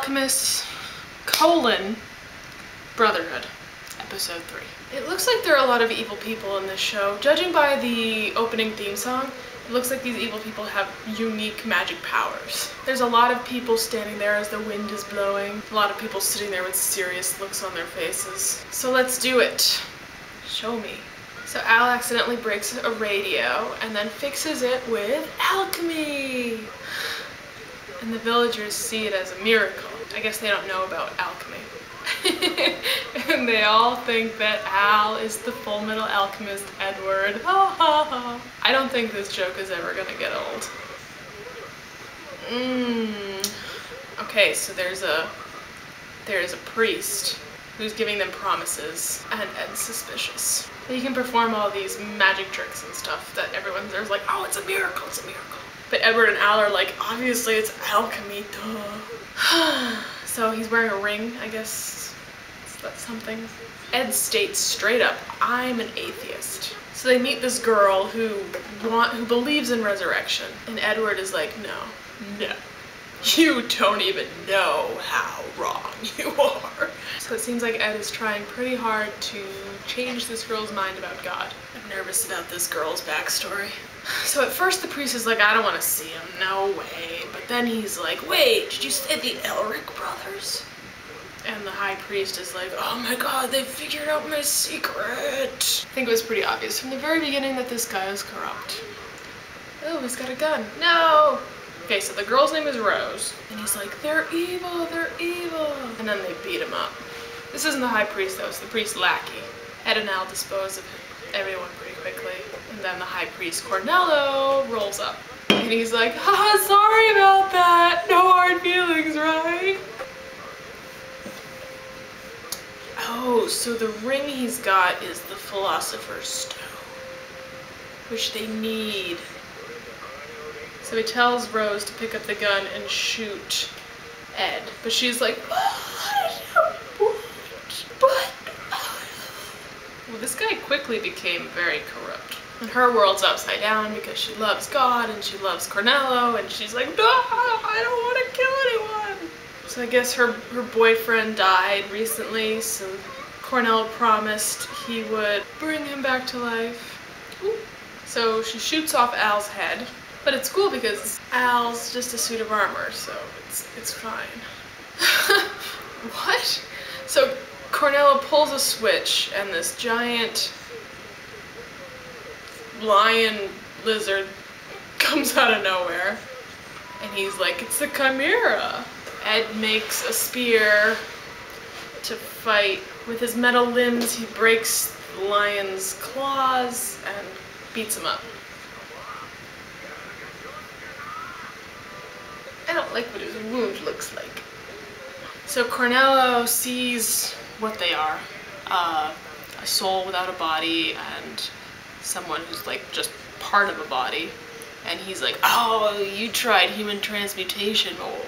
Alchemist colon Brotherhood, episode 3. It looks like there are a lot of evil people in this show. Judging by the opening theme song, it looks like these evil people have unique magic powers. There's a lot of people standing there as the wind is blowing. A lot of people sitting there with serious looks on their faces. So let's do it. Show me. So Al accidentally breaks a radio and then fixes it with alchemy. And the villagers see it as a miracle. I guess they don't know about alchemy. and they all think that Al is the full metal alchemist Edward. I don't think this joke is ever gonna get old. Mmm. Okay, so there's a there's a priest who's giving them promises, and Ed's suspicious. He can perform all these magic tricks and stuff that everyone's there's like, oh, it's a miracle, it's a miracle. But Edward and Al are like, obviously it's alchemy, duh. so he's wearing a ring, I guess that's something. Ed states straight up, I'm an atheist. So they meet this girl who want who believes in resurrection, and Edward is like, no, no. You don't even know how wrong you are. So it seems like Ed is trying pretty hard to change this girl's mind about God. I'm nervous about this girl's backstory. So at first the priest is like, I don't want to see him, no way. But then he's like, wait, did you say the Elric brothers? And the high priest is like, oh my god, they figured out my secret. I think it was pretty obvious from the very beginning that this guy is corrupt. Oh, he's got a gun. No! Okay, so the girl's name is Rose, and he's like, they're evil, they're evil. And then they beat him up. This isn't the high priest though, it's the priest lackey. Ed and Al dispose of everyone pretty quickly. And then the high priest Cornello rolls up. And he's like, haha, sorry about that. No hard feelings, right? Oh, so the ring he's got is the Philosopher's Stone, which they need so he tells Rose to pick up the gun and shoot Ed. But she's like? Well, this guy quickly became very corrupt. And her world's upside down because she loves God and she loves Cornello and she's like, no, I don't want to kill anyone. So I guess her, her boyfriend died recently, so Cornello promised he would bring him back to life. Ooh. So she shoots off Al's head but it's cool because Al's just a suit of armor, so it's, it's fine. what? So Cornello pulls a switch and this giant lion lizard comes out of nowhere. And he's like, it's the Chimera. Ed makes a spear to fight. With his metal limbs, he breaks the lion's claws and beats him up. I don't like what his wound looks like. So Cornello sees what they are. Uh, a soul without a body and someone who's like just part of a body. And he's like, oh, you tried human transmutation. Oh.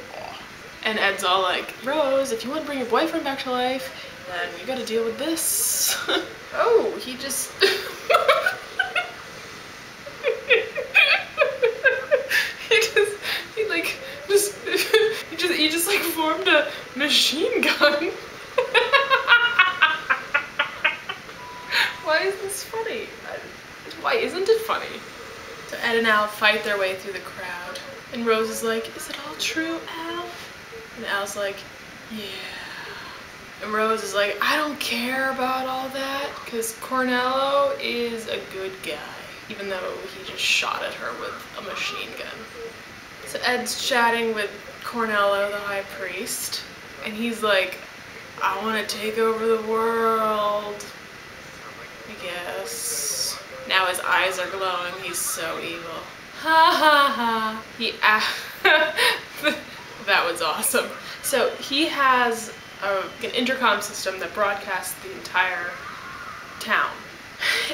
And Ed's all like, Rose, if you want to bring your boyfriend back to life, then you gotta deal with this. oh, he just... He just he like just he just he just like formed a machine gun. Why is this funny? Why isn't it funny? So Ed and Al fight their way through the crowd. And Rose is like, is it all true, Al? And Al's like, yeah. And Rose is like, I don't care about all that, because Cornello is a good guy, even though he just shot at her with a machine gun. So Ed's chatting with Cornello, the high priest, and he's like, I want to take over the world, I guess. Now his eyes are glowing, he's so evil. Ha ha ha. He, ah, that was awesome. So he has a, an intercom system that broadcasts the entire town.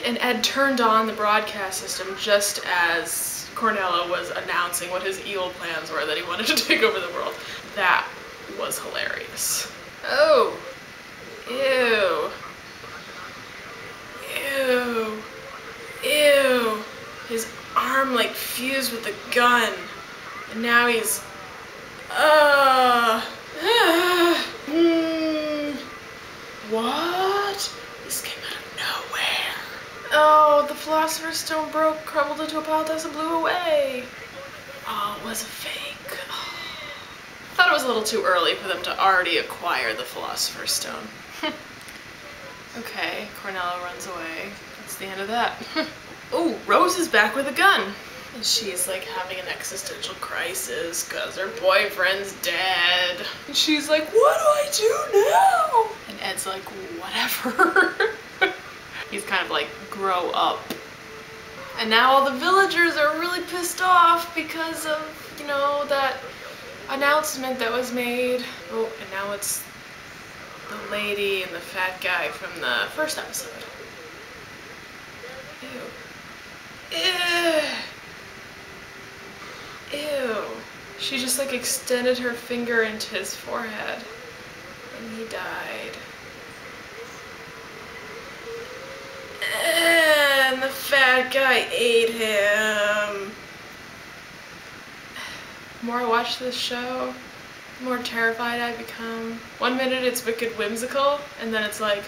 And Ed turned on the broadcast system just as Cornello was announcing what his evil plans were that he wanted to take over the world. That was hilarious. Oh. Ew. Ew. Ew. His arm like fused with a gun. And now he's... Uh, hmm. what? This came out of nowhere. Oh, the Philosopher's Stone broke, crumbled into a pile of dust, and blew away. Oh, it was a fake. Oh. I thought it was a little too early for them to already acquire the Philosopher's Stone. okay, Cornello runs away. That's the end of that. oh, Rose is back with a gun. And she's like having an existential crisis because her boyfriend's dead. And she's like, what do I do now? And Ed's like, whatever. He's kind of like, grow up. And now all the villagers are really pissed off because of, you know, that announcement that was made. Oh, and now it's the lady and the fat guy from the first episode. Ew. Ew. Ew. She just like extended her finger into his forehead and he died. And the fat guy ate him. The more I watch this show, more terrified I become. One minute it's wicked whimsical, and then it's like,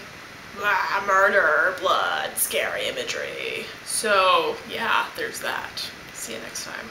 blah, murder, blood, scary imagery. So, yeah, there's that. See you next time.